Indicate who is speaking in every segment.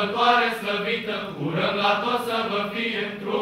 Speaker 1: sărbătoare slăvită, urăm la toți să vă fie într-un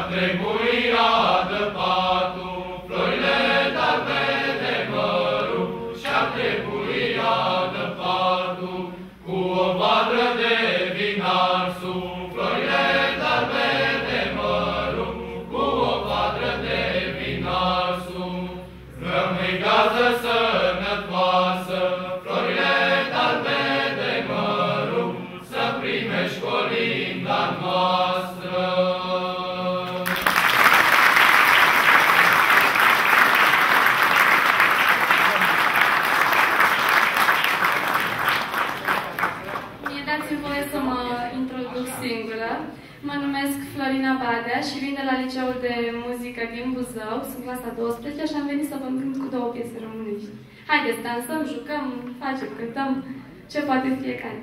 Speaker 1: Patre în clasa 12 și am venit să vă cânt cu două piese românești. Haideți, dansăm, jucăm, facem, cântăm, ce poate fiecare.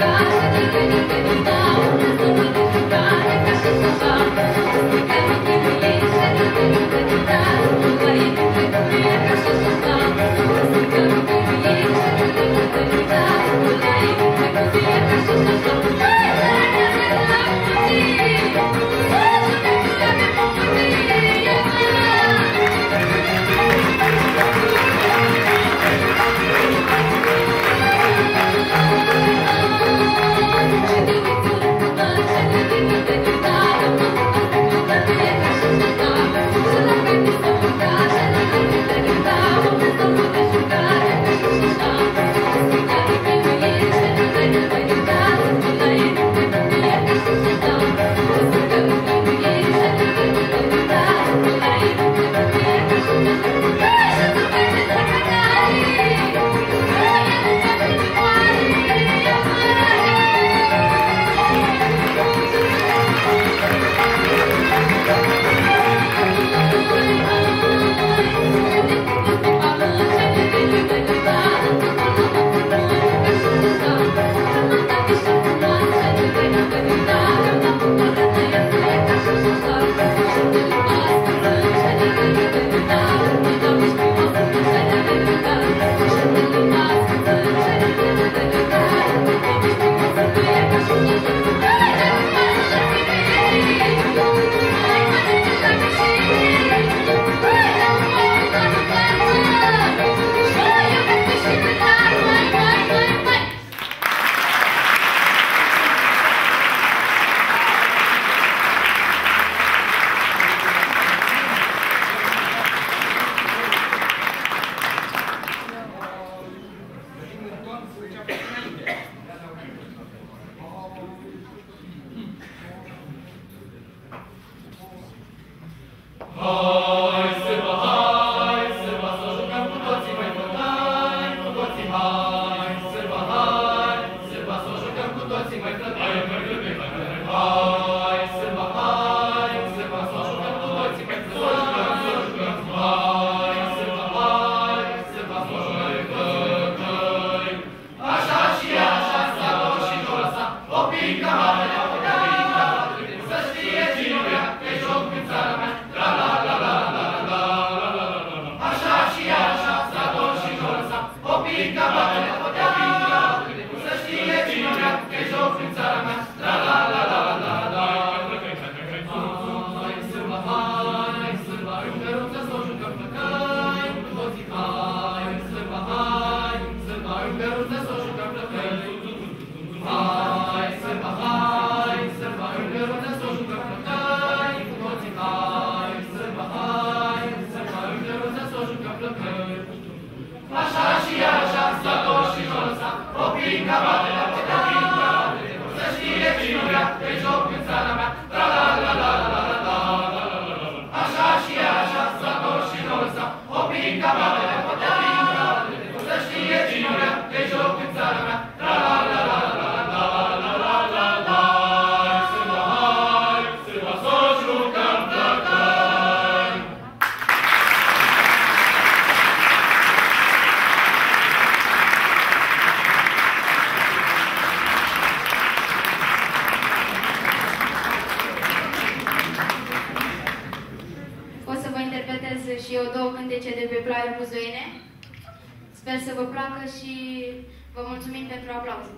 Speaker 1: Thank you. două cântece de pe Plaiul Buzoiene. Sper să vă placă și vă mulțumim pentru aplauze.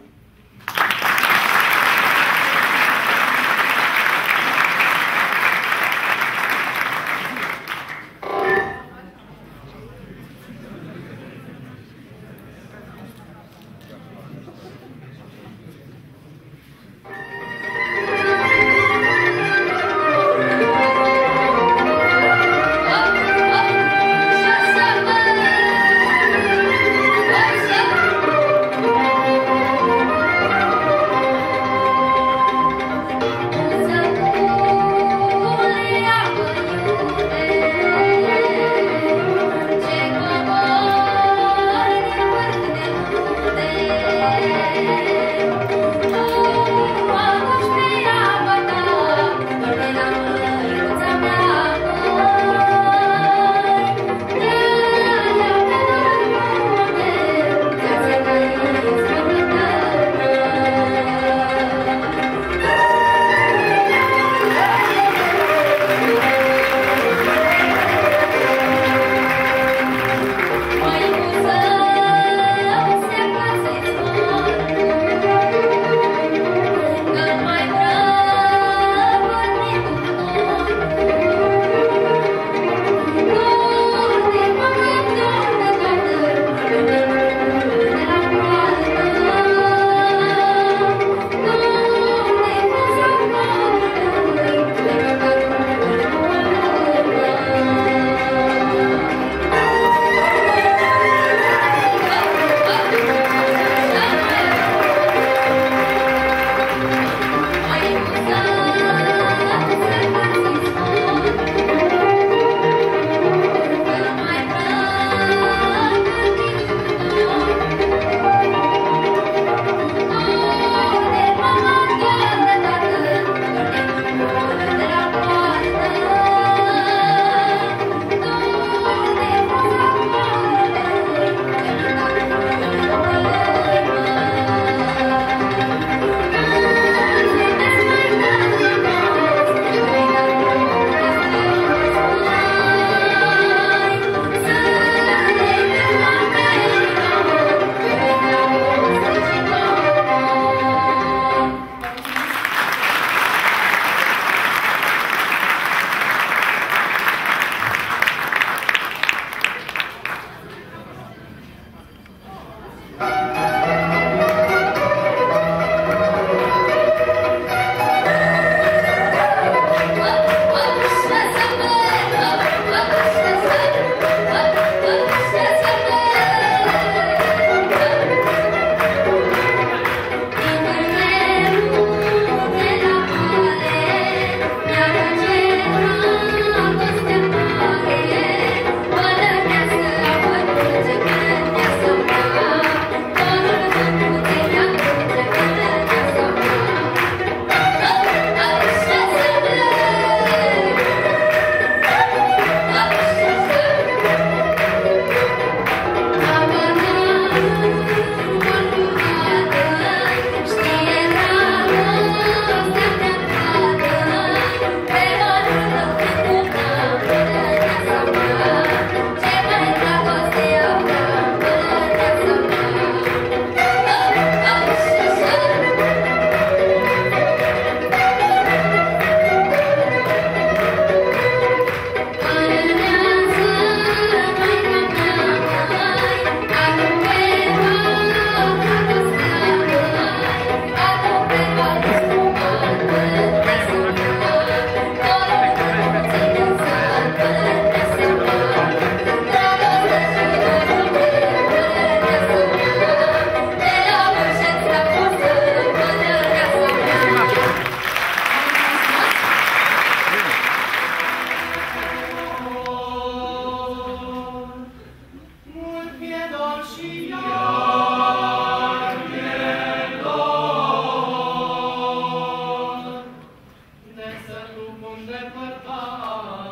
Speaker 1: lucru îndepărtat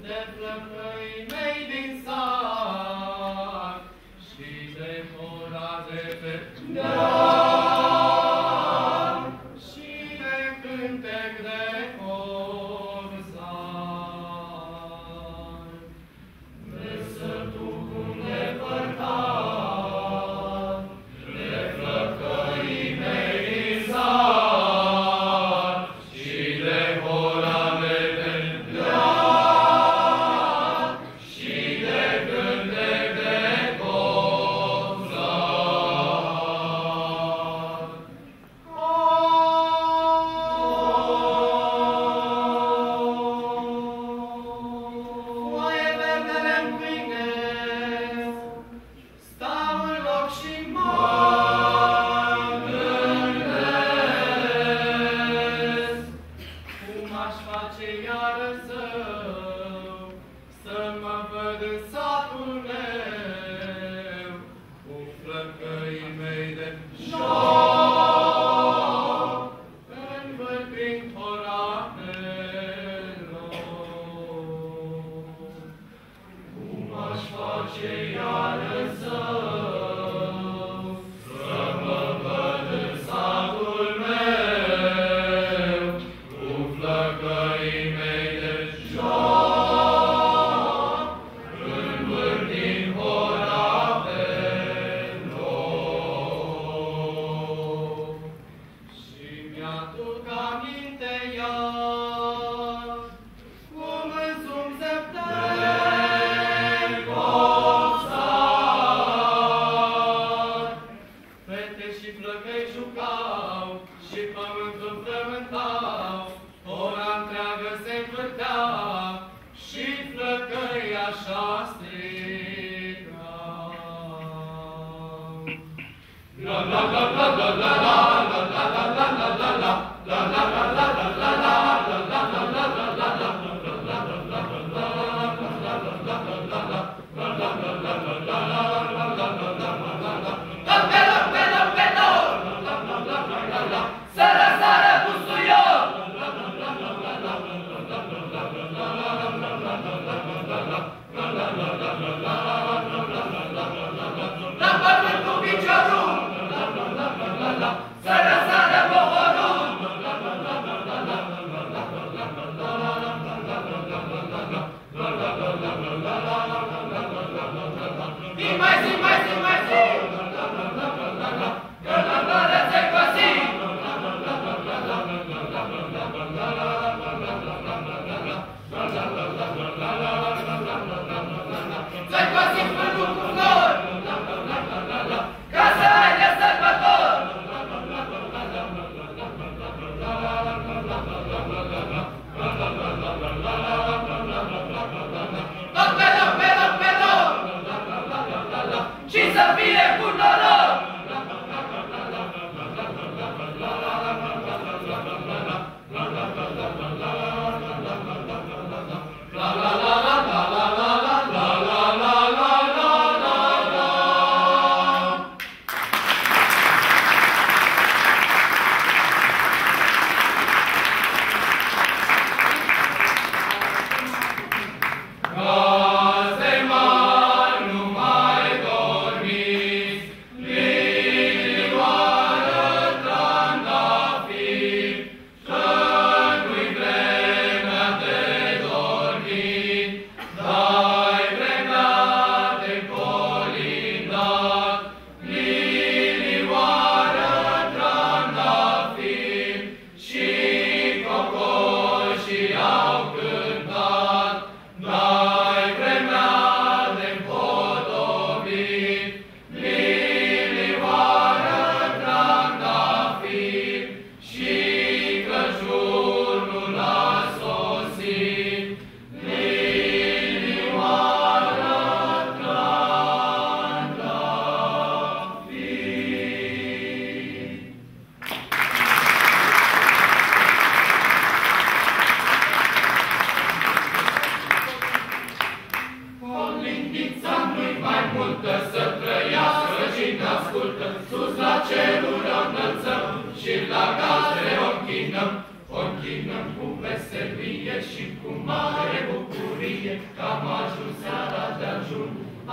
Speaker 1: de plăcăi mei din sat și de mora de pe... Da!
Speaker 2: la la la La la la la la
Speaker 1: la la la la la.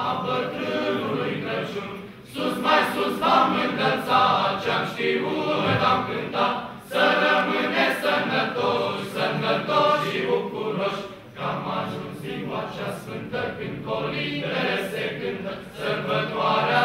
Speaker 1: A bătrânului Crăciun, sus mai sus. sus v-am înălța, ce-am știut am cântat, să rămâne sănătoși, sănătoși și bucuroși, că am ajuns ziua cea sfântă când colindele se cântă, sărbătoarea